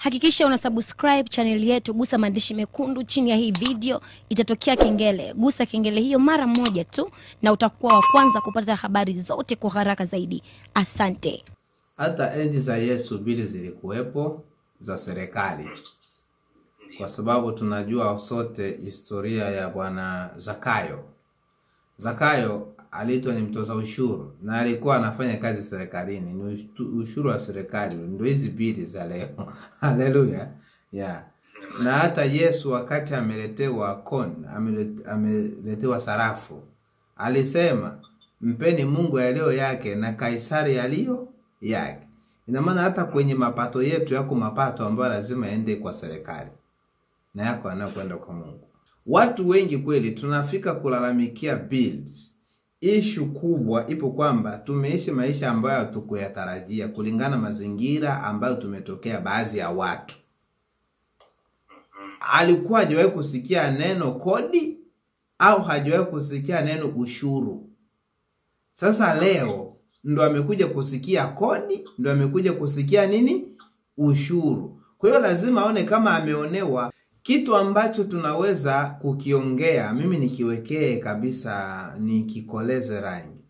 Hakikisha una subscribe channel yetu, gusa maandishi mekundu chini ya hii video, itatokea kengele. Gusa kengele hiyo mara moja tu, na utakuwa wa kwanza kupata habari zote kwa haraka zaidi. Asante. Hata enzi za Yesu mbili zilikuwepo za serikali, kwa sababu tunajua sote historia ya bwana Zakayo. Zakayo aliitwa ni mtoza ushuru na alikuwa anafanya kazi serikalini, ni ushuru wa serikali, ndio hizi bili za leo. Haleluya, yeah. Na hata Yesu wakati ameletewa kon, ameletewa sarafu, alisema mpeni Mungu yaliyo yake na Kaisari yaliyo yake. Ina maana hata kwenye mapato yetu yako mapato ambayo lazima yaende kwa serikali na yako anayokwenda kwa Mungu. Watu wengi kweli tunafika kulalamikia bills. Ishu kubwa ipo kwamba tumeishi maisha ambayo hatukuyatarajia kulingana mazingira ambayo tumetokea baadhi ya watu. Alikuwa hajawahi kusikia neno kodi au hajawahi kusikia neno ushuru. Sasa leo ndo amekuja kusikia kodi, ndo amekuja kusikia nini? Ushuru. Kwa hiyo lazima aone kama ameonewa. Kitu ambacho tunaweza kukiongea, mimi nikiwekee kabisa, nikikoleze rangi.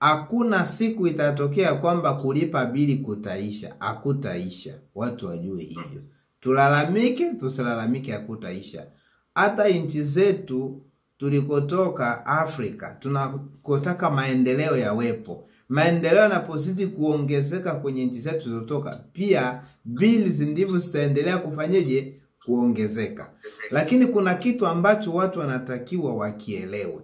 Hakuna siku itatokea kwamba kulipa bili kutaisha, akutaisha Watu wajue hivyo. Tulalamike, tusilalamike, akutaisha Hata nchi zetu tulikotoka Afrika, tunakotaka maendeleo yawepo. Maendeleo yanapozidi kuongezeka kwenye nchi zetu zilizotoka, pia bills ndivyo zitaendelea kufanyeje? Kuongezeka. Lakini kuna kitu ambacho watu wanatakiwa wakielewe,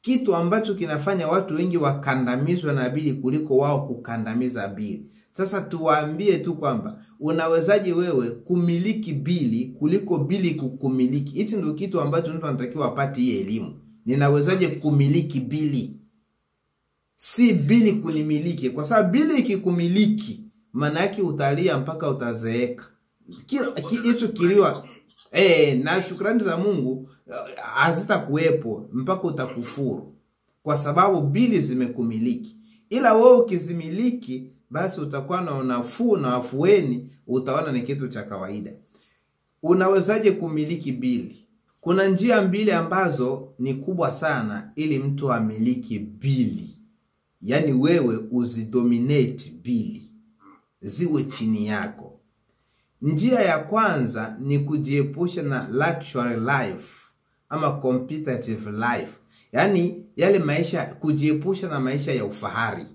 kitu ambacho kinafanya watu wengi wakandamizwe na bili kuliko wao kukandamiza bili. Sasa tuwaambie tu kwamba unawezaje wewe kumiliki bili kuliko bili kukumiliki. Hichi ndio kitu ambacho mtu anatakiwa apate hii elimu. Ninawezaje kumiliki bili, si bili kunimiliki, kwa sababu bili ikikumiliki maana yake utalia mpaka utazeeka. Hicho kiliwa eh, na shukrani za Mungu eh, hazitakuwepo mpaka utakufuru, kwa sababu bili zimekumiliki. Ila wewe ukizimiliki, basi utakuwa na unafuu na afueni, utaona ni kitu cha kawaida. Unawezaje kumiliki bili? Kuna njia mbili ambazo ni kubwa sana ili mtu amiliki bili, yaani wewe uzidominate bili ziwe chini yako. Njia ya kwanza ni kujiepusha na luxury life ama competitive life, yaani yale maisha, kujiepusha na maisha ya ufahari.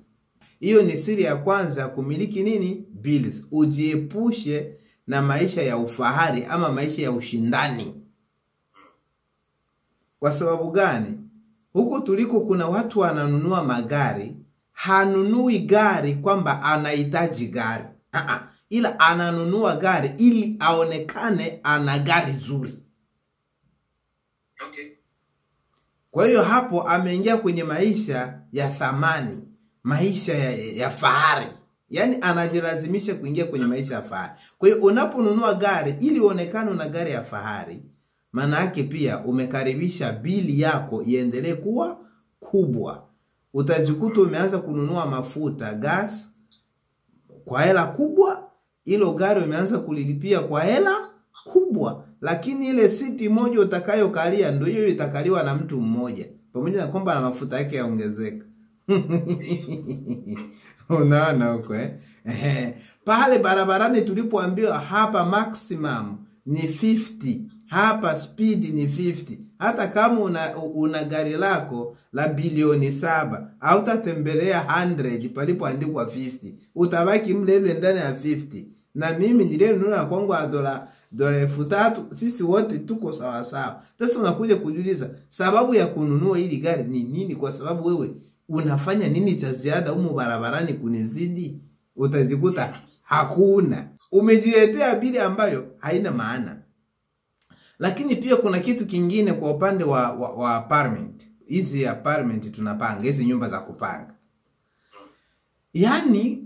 Hiyo ni siri ya kwanza ya kumiliki nini bills. Ujiepushe na maisha ya ufahari ama maisha ya ushindani. Kwa sababu gani? Huko tuliko kuna watu wananunua magari, hanunui gari kwamba anahitaji gari Aa, ila ananunua gari ili aonekane ana gari zuri. Okay. Kwa hiyo hapo ameingia kwenye maisha ya thamani, maisha ya, ya fahari, yaani anajilazimisha kuingia kwenye maisha ya fahari. Kwa hiyo unaponunua gari ili uonekane una gari ya fahari, maana yake pia umekaribisha bili yako iendelee kuwa kubwa. Utajikuta umeanza kununua mafuta gas kwa hela kubwa, ilo gari umeanza kulilipia kwa hela kubwa, lakini ile siti moja utakayokalia ndio hiyo itakaliwa na mtu mmoja, pamoja na kwamba na mafuta yake yaongezeka. Unaona huko eh? Pale barabarani tulipoambiwa hapa maximum ni 50, hapa speed ni 50. Hata kama una, una gari lako la bilioni saba hautatembelea 100 palipoandikwa 50, utabaki mlele ndani ya 50. Na mimi niliyenunua kwangu ya dola dola elfu tatu, sisi wote tuko sawa sawa. Sasa unakuja kujiuliza sababu ya kununua hili gari ni nini? Kwa sababu wewe unafanya nini cha ziada humu barabarani kunizidi? Utajikuta hakuna, umejiletea bili ambayo haina maana. Lakini pia kuna kitu kingine kwa upande wa, wa, wa apartment. Hizi apartment tunapanga, hizi nyumba za kupanga, yaani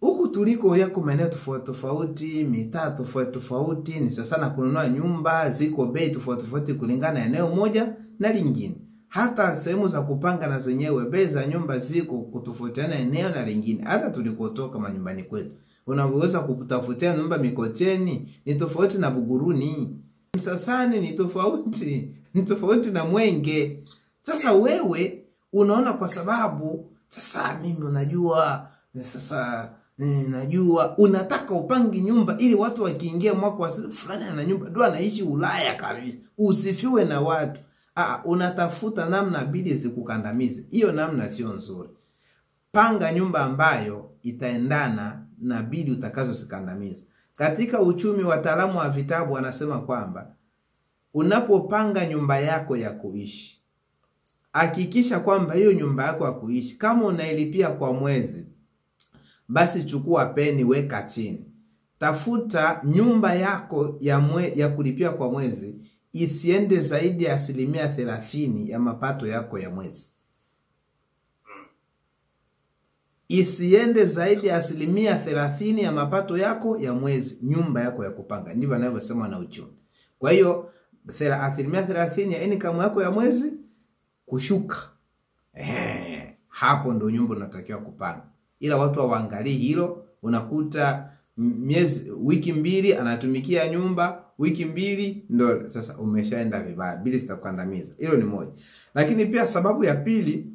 huku tuliko yako maeneo tofauti tofauti, mitaa tofauti tofauti, ni sasa na kununua nyumba ziko bei tofauti tofauti kulingana na eneo moja na lingine. Hata sehemu za kupanga na zenyewe bei za nyumba ziko kutofautiana eneo na lingine. Hata tulikotoka manyumbani kwetu, unavyoweza kutafutia nyumba Mikocheni ni tofauti na Buguruni. Msasani ni tofauti, ni tofauti na Mwenge. Sasa wewe unaona kwa sababu sasa mimi unajua sasa najua unataka upangi nyumba ili watu wakiingia mwaka wa fulani ana nyumba ndo anaishi Ulaya kabisa, usifiwe na watu. Aa, unatafuta namna bili zikukandamize. Hiyo namna sio nzuri. Panga nyumba ambayo itaendana na bili utakazozikandamiza. Katika uchumi, wataalamu wa vitabu wanasema kwamba unapopanga nyumba yako ya kuishi, hakikisha kwamba hiyo nyumba yako ya kuishi, kama unailipia kwa mwezi, basi chukua peni, weka chini, tafuta nyumba yako ya, mwe, ya kulipia kwa mwezi isiende zaidi ya asilimia thelathini ya mapato yako ya mwezi isiende zaidi ya asilimia thelathini ya mapato yako ya mwezi, nyumba yako ya kupanga. Ndivyo anavyosema na uchumi. Kwa hiyo asilimia thelathini ya income yako ya mwezi kushuka, ehe, hapo ndo nyumba unatakiwa kupanga, ila watu hawaangalii hilo. Unakuta miezi wiki mbili anatumikia nyumba, wiki mbili ndo sasa umeshaenda vibaya, bili zitakukandamiza. Hilo ni moja, lakini pia sababu ya pili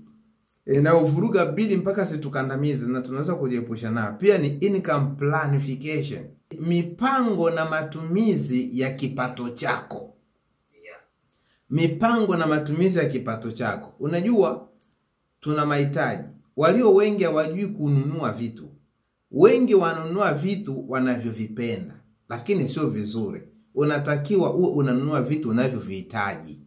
inayovuruga bili mpaka zitukandamize na tunaweza kujiepusha nayo pia ni income planification, mipango na matumizi ya kipato chako. Yeah. Mipango na matumizi ya kipato chako. Unajua tuna mahitaji, walio wengi hawajui kununua vitu. Wengi wanunua vitu wanavyovipenda, lakini sio vizuri. Unatakiwa uwe unanunua vitu unavyovihitaji.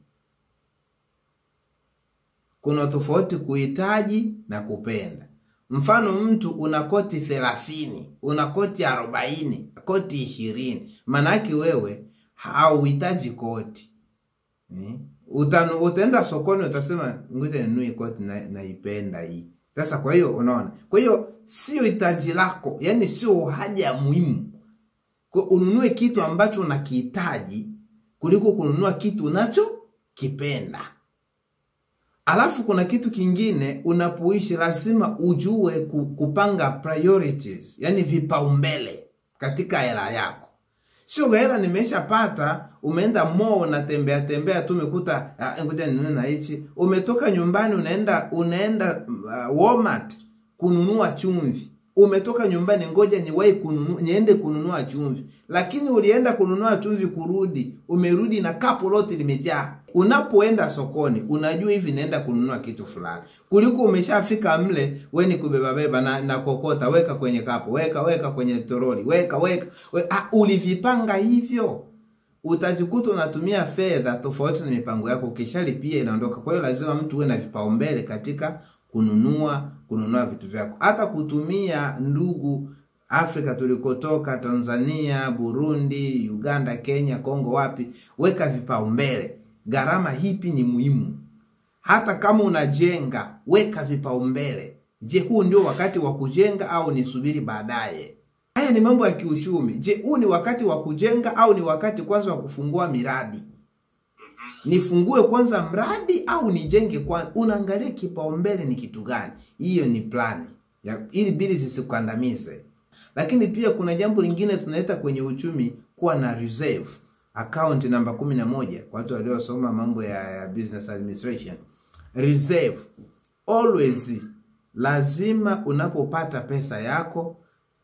Kuna tofauti kuhitaji na kupenda. Mfano, mtu una koti thelathini, una koti arobaini, koti ishirini, maanake wewe hauhitaji koti hmm? Utaenda sokoni utasema ngoja ninunue koti na, naipenda hii. Sasa kwa hiyo unaona, kwa hiyo sio hitaji lako, yani sio haja ya muhimu kwa ununue kitu ambacho unakihitaji kuliko kununua kitu unachokipenda. Alafu kuna kitu kingine, unapoishi lazima ujue kupanga priorities, yani vipaumbele katika hela yako. Sio hela nimeshapata, umeenda mo unatembea tembea tu umekuta ah, ngoja ninunue na hichi. Umetoka nyumbani unaenda unaenda uh, Walmart kununua chumvi. Umetoka nyumbani, ngoja niwahi kununua niende kununua chumvi, lakini ulienda kununua chumvi, kurudi umerudi na kapu lote limejaa. Unapoenda sokoni, unajua hivi naenda kununua kitu fulani, kuliko umeshafika mle, weni kubeba beba na, na kokota, weka kwenye kapu, weka weka kwenye toroli, weka weka, we, Ah, ulivipanga hivyo utajikuta unatumia fedha tofauti na mipango yako. Ukishalipia inaondoka. Kwa hiyo lazima mtu uwe na vipaumbele katika kununua kununua vitu vyako, hata kutumia ndugu Afrika tulikotoka, Tanzania, Burundi, Uganda, Kenya, Kongo, wapi, weka vipaumbele. Gharama hipi ni muhimu. Hata kama unajenga, weka vipaumbele. Je, huu ndio wakati wa kujenga au nisubiri baadaye? Haya ni mambo ya kiuchumi. Je, huu ni wakati wa kujenga au ni wakati kwanza wa kufungua miradi? Nifungue kwanza mradi au nijenge kwanza? Unaangalia kipaumbele ni kitu gani. Hiyo ni plani ya ili bili zisikandamize. Lakini pia kuna jambo lingine tunaleta kwenye uchumi, kuwa na reserve account namba kumi na moja kwa watu waliosoma mambo ya, ya business administration. Reserve always, lazima unapopata pesa yako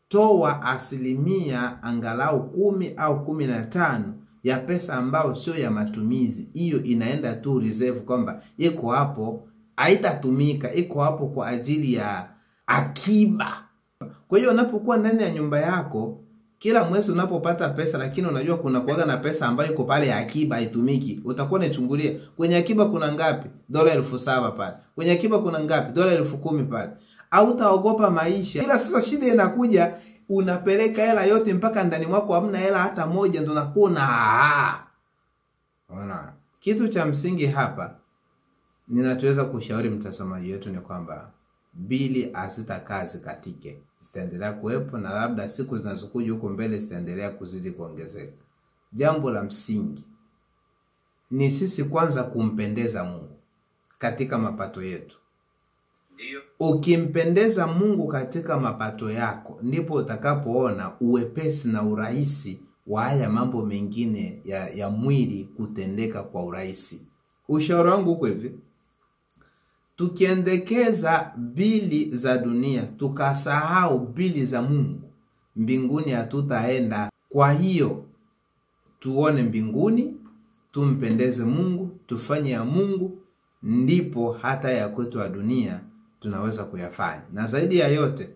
toa asilimia angalau kumi au kumi na tano ya pesa ambayo sio ya matumizi. Hiyo inaenda tu reserve, kwamba iko hapo, haitatumika, iko hapo kwa ajili ya akiba. Kwa hiyo unapokuwa ndani ya nyumba yako kila mwezi unapopata pesa, lakini unajua kuna kuaga na pesa ambayo iko pale ya akiba haitumiki, utakuwa unachungulia kwenye akiba kuna ngapi? Dola elfu saba pale. Kwenye akiba kuna ngapi? Dola elfu kumi pale. Au utaogopa maisha. Ila sasa shida inakuja, unapeleka hela yote mpaka ndani mwako hamna hela hata moja, ndo nakuwa na Ona, kitu cha msingi hapa ninachoweza kushauri mtazamaji wetu ni kwamba bili hazitakaa zikatike, zitaendelea kuwepo na labda siku zinazokuja huko mbele zitaendelea kuzidi kuongezeka. Jambo la msingi ni sisi kwanza kumpendeza Mungu katika mapato yetu. Ndio. Ukimpendeza Mungu katika mapato yako, ndipo utakapoona uwepesi na urahisi wa haya mambo mengine ya, ya mwili kutendeka kwa urahisi. Ushauri wangu uko hivi, tukiendekeza bili za dunia tukasahau bili za Mungu, mbinguni hatutaenda. Kwa hiyo tuone mbinguni, tumpendeze Mungu, tufanye ya Mungu, ndipo hata ya kwetu ya dunia tunaweza kuyafanya. Na zaidi ya yote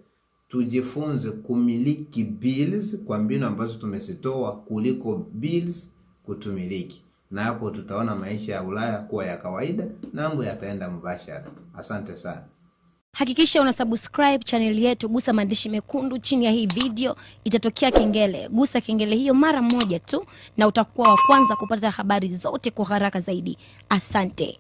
tujifunze kumiliki bills kwa mbinu ambazo tumezitoa kuliko bills kutumiliki, na hapo tutaona maisha ya Ulaya kuwa ya kawaida na mambo yataenda mubashara. Asante sana. Hakikisha una subscribe channel yetu, gusa maandishi mekundu chini ya hii video, itatokea kengele. Gusa kengele hiyo mara moja tu, na utakuwa wa kwanza kupata habari zote kwa haraka zaidi. Asante.